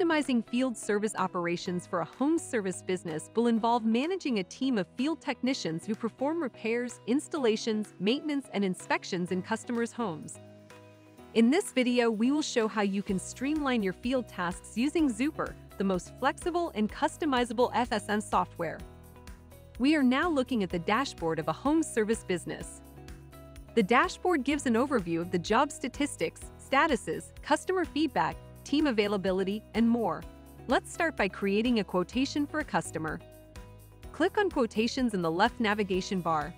Optimizing field service operations for a home service business will involve managing a team of field technicians who perform repairs, installations, maintenance, and inspections in customers' homes. In this video, we will show how you can streamline your field tasks using Zuper, the most flexible and customizable FSM software. We are now looking at the dashboard of a home service business. The dashboard gives an overview of the job statistics, statuses, customer feedback, team availability, and more. Let's start by creating a quotation for a customer. Click on Quotations in the left navigation bar.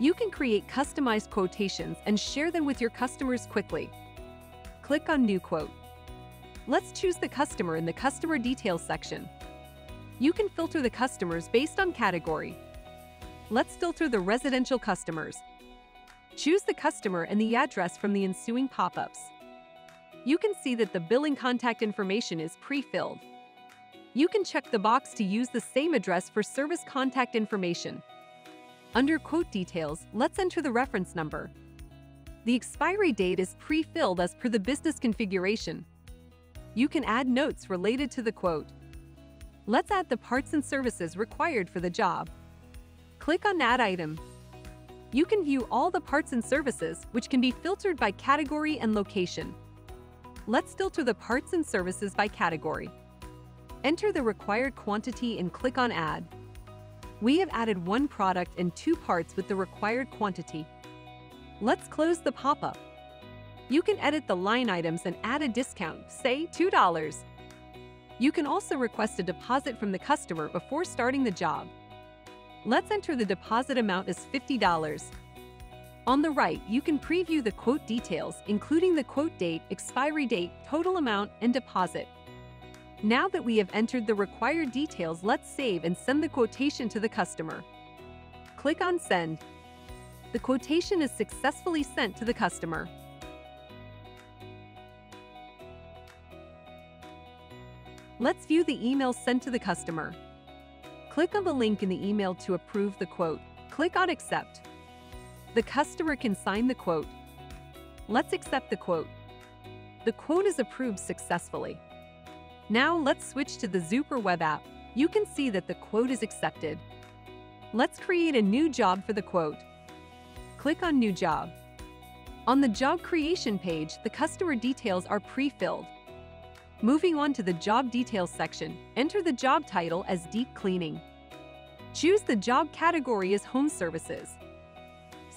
You can create customized quotations and share them with your customers quickly. Click on New Quote. Let's choose the customer in the Customer Details section. You can filter the customers based on category. Let's filter the residential customers. Choose the customer and the address from the ensuing pop-ups you can see that the billing contact information is pre-filled. You can check the box to use the same address for service contact information. Under Quote Details, let's enter the reference number. The expiry date is pre-filled as per the business configuration. You can add notes related to the quote. Let's add the parts and services required for the job. Click on Add Item. You can view all the parts and services, which can be filtered by category and location. Let's filter the parts and services by category. Enter the required quantity and click on Add. We have added one product and two parts with the required quantity. Let's close the pop-up. You can edit the line items and add a discount, say $2. You can also request a deposit from the customer before starting the job. Let's enter the deposit amount as $50. On the right, you can preview the quote details, including the quote date, expiry date, total amount, and deposit. Now that we have entered the required details, let's save and send the quotation to the customer. Click on Send. The quotation is successfully sent to the customer. Let's view the email sent to the customer. Click on the link in the email to approve the quote. Click on Accept. The customer can sign the quote. Let's accept the quote. The quote is approved successfully. Now let's switch to the Zuper web app. You can see that the quote is accepted. Let's create a new job for the quote. Click on New Job. On the job creation page, the customer details are pre-filled. Moving on to the job details section, enter the job title as Deep Cleaning. Choose the job category as Home Services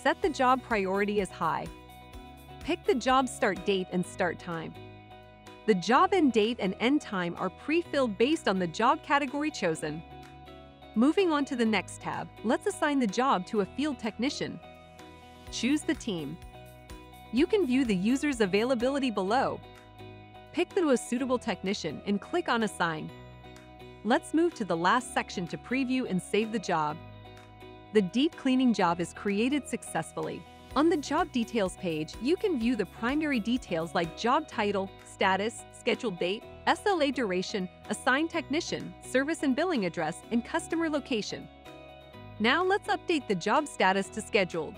set the job priority as high. Pick the job start date and start time. The job end date and end time are pre-filled based on the job category chosen. Moving on to the next tab, let's assign the job to a field technician. Choose the team. You can view the user's availability below. Pick the most suitable technician and click on Assign. Let's move to the last section to preview and save the job. The deep cleaning job is created successfully. On the job details page, you can view the primary details like job title, status, scheduled date, SLA duration, assigned technician, service and billing address, and customer location. Now let's update the job status to scheduled.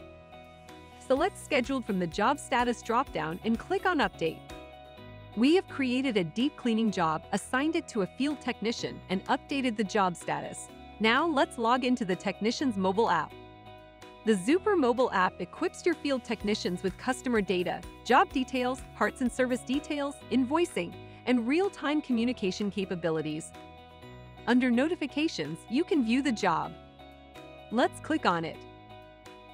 Select Scheduled from the Job Status dropdown and click on Update. We have created a deep cleaning job, assigned it to a field technician, and updated the job status. Now let's log into the Technician's mobile app. The Zuper mobile app equips your field technicians with customer data, job details, parts and service details, invoicing, and real-time communication capabilities. Under Notifications, you can view the job. Let's click on it.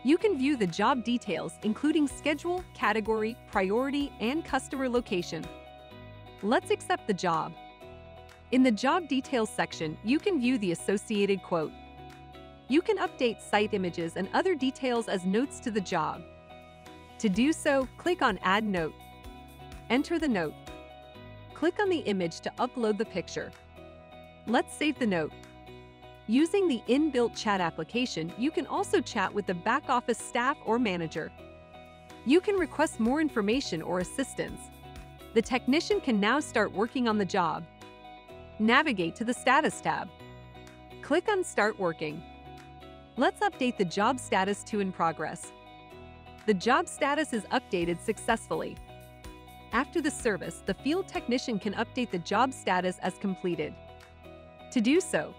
You can view the job details, including schedule, category, priority, and customer location. Let's accept the job. In the Job Details section, you can view the associated quote. You can update site images and other details as notes to the job. To do so, click on Add Note. Enter the note. Click on the image to upload the picture. Let's save the note. Using the inbuilt chat application, you can also chat with the back office staff or manager. You can request more information or assistance. The technician can now start working on the job. Navigate to the Status tab. Click on Start Working. Let's update the job status to In Progress. The job status is updated successfully. After the service, the field technician can update the job status as completed. To do so,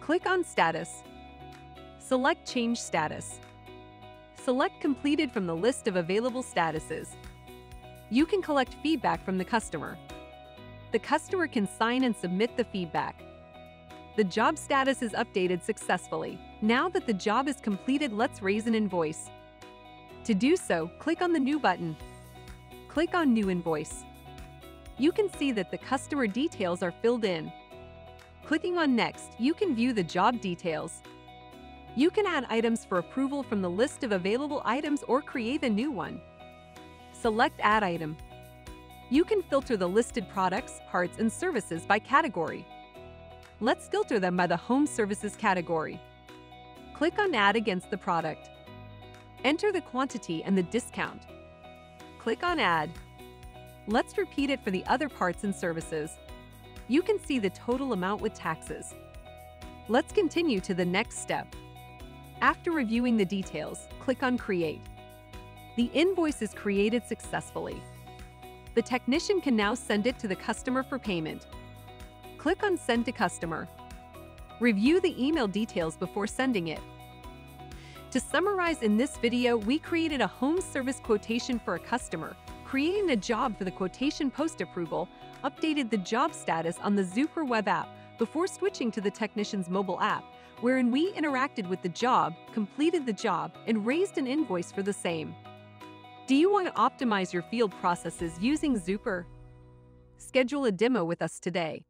click on Status. Select Change Status. Select Completed from the list of available statuses. You can collect feedback from the customer. The customer can sign and submit the feedback. The job status is updated successfully. Now that the job is completed, let's raise an invoice. To do so, click on the New button. Click on New Invoice. You can see that the customer details are filled in. Clicking on Next, you can view the job details. You can add items for approval from the list of available items or create a new one. Select Add Item. You can filter the listed products, parts, and services by category. Let's filter them by the Home Services category. Click on Add against the product. Enter the quantity and the discount. Click on Add. Let's repeat it for the other parts and services. You can see the total amount with taxes. Let's continue to the next step. After reviewing the details, click on Create. The invoice is created successfully. The technician can now send it to the customer for payment. Click on Send to Customer. Review the email details before sending it. To summarize in this video, we created a home service quotation for a customer, creating a job for the quotation post-approval, updated the job status on the Zuper web app before switching to the technician's mobile app, wherein we interacted with the job, completed the job, and raised an invoice for the same. Do you want to optimize your field processes using Zuper? Schedule a demo with us today.